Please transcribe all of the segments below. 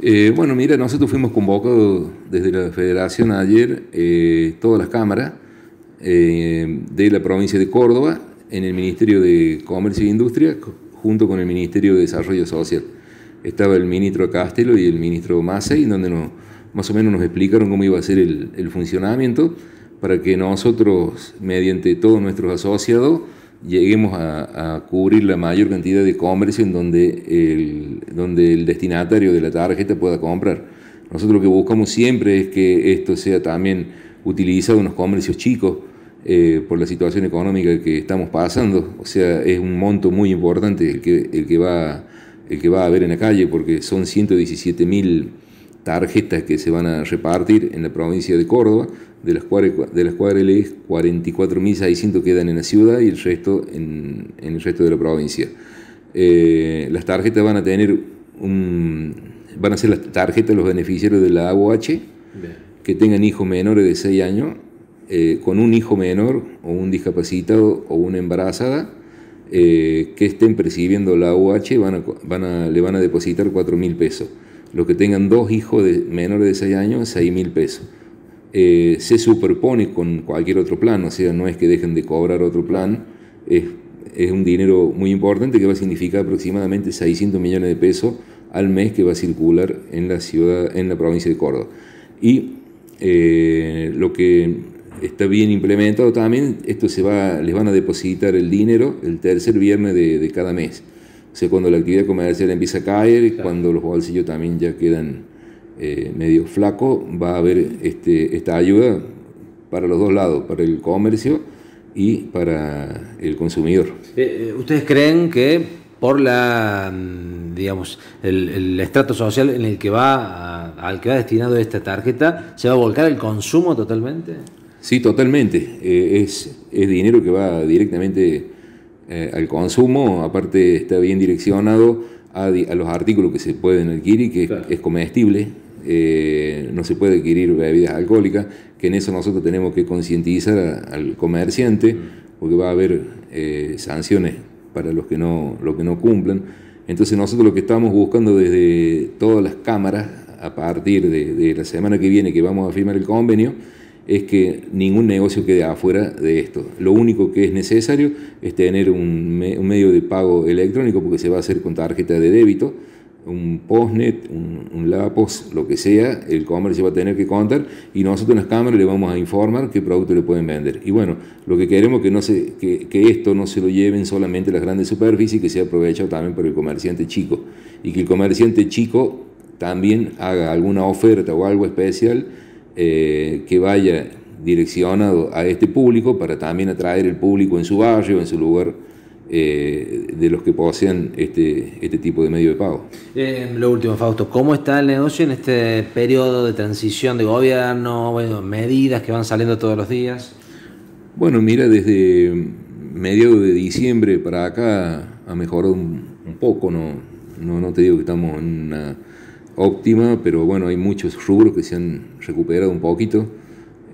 Eh, bueno, mira, nosotros fuimos convocados desde la federación ayer, eh, todas las cámaras eh, de la provincia de Córdoba, en el Ministerio de Comercio e Industria, junto con el Ministerio de Desarrollo Social. Estaba el ministro Castelo y el ministro Massey, donde nos, más o menos nos explicaron cómo iba a ser el, el funcionamiento para que nosotros, mediante todos nuestros asociados, lleguemos a, cubrir la mayor cantidad de comercio en donde el, donde el destinatario de la tarjeta pueda comprar. Nosotros lo que buscamos siempre es que esto sea también utilizado en los comercios chicos eh, por la situación económica que estamos pasando. O sea, es un monto muy importante el que, el que, va, el que va a haber en la calle porque son 117 mil tarjetas que se van a repartir en la provincia de Córdoba, de las cuales, de las cuales 44.600 quedan en la ciudad y el resto en, el resto de la provincia. Eh, las tarjetas van a tener un, van a ser las tarjetas de los beneficiarios de la AOH que tengan hijos menores de 6 años, eh, con un hijo menor o un discapacitado o una embarazada, eh, que estén percibiendo la AOH van van le van a depositar 4.000 pesos los que tengan dos hijos de menores de 6 años, 6 mil pesos. Eh, se superpone con cualquier otro plan, o sea, no es que dejen de cobrar otro plan, es, un dinero muy importante que va a significar aproximadamente 600 millones de pesos al mes que va a circular en la ciudad, en la provincia de Córdoba. Y eh, lo que está bien implementado también, esto se va, les van a depositar el dinero el tercer viernes de cada mes. O sea, cuando la actividad comercial empieza a caer, cuando los bolsillos también ya quedan eh, medio flacos, va a haber este, esta ayuda para los dos lados, para el comercio y para el consumidor. Eh, eh, ¿Ustedes creen que por la, mm, digamos, el, estrato social en el que va, al que va destinado esta tarjeta, se va a volcar el consumo totalmente? Sí, totalmente. es, es dinero que va directamente eh, al consumo, aparte está bien direccionado a, los artículos que se pueden adquirir, que es comestible, eh, no se puede adquirir bebidas alcohólicas, que en eso nosotros tenemos que concientizar al comerciante, porque va a haber eh, sanciones para los que, no, los que no cumplan. Entonces nosotros lo que estamos buscando desde todas las cámaras, a partir de, de la semana que viene que vamos a firmar el convenio, es que ningún negocio quede afuera de esto. Lo único que es necesario es tener un, medio de pago electrónico porque se va a hacer con tarjeta de débito, un postnet, un, un, lapos, lo que sea, el comercio va a tener que contar y nosotros en las cámaras le vamos a informar qué producto le pueden vender. Y bueno, lo que queremos que, no se, que, que esto no se lo lleven solamente las grandes superficies, que sea aprovechado también por el comerciante chico y que el comerciante chico también haga alguna oferta o algo especial eh, que vaya direccionado a este público para también atraer el público en su barrio, en su lugar, eh, de los que posean este, este tipo de medio de pago. Eh, lo último, Fausto, ¿cómo está el negocio en este periodo de transición de gobierno, bueno, medidas que van saliendo todos los días? Bueno, mira, desde mediados de diciembre para acá ha mejorado un, un poco, no, no, no te digo que estamos en una óptima, pero bueno, hay muchos rubros que se han recuperado un poquito.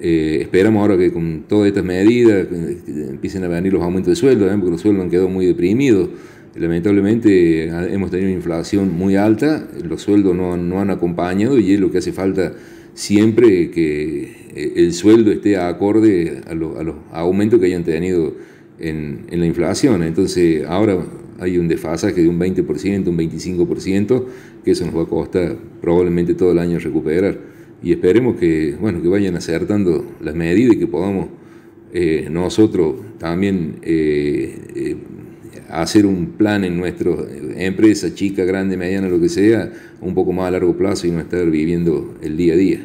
Eh, esperamos ahora que con todas estas medidas empiecen a venir los aumentos de sueldo, ¿eh? porque los sueldos han quedado muy deprimidos. Lamentablemente hemos tenido una inflación muy alta, los sueldos no, no han acompañado y es lo que hace falta siempre que eh, el sueldo esté acorde a, a los aumentos que hayan tenido en, en la inflación. Entonces ahora hay un desfasaje de un 20%, un 25%, que eso nos va a costar probablemente todo el año recuperar. Y esperemos que, bueno, que vayan acertando las medidas y que podamos eh, nosotros también eh, eh, hacer un plan en nuestra empresa, chica, grande, mediana, lo que sea, un poco más a largo plazo y no estar viviendo el día a día.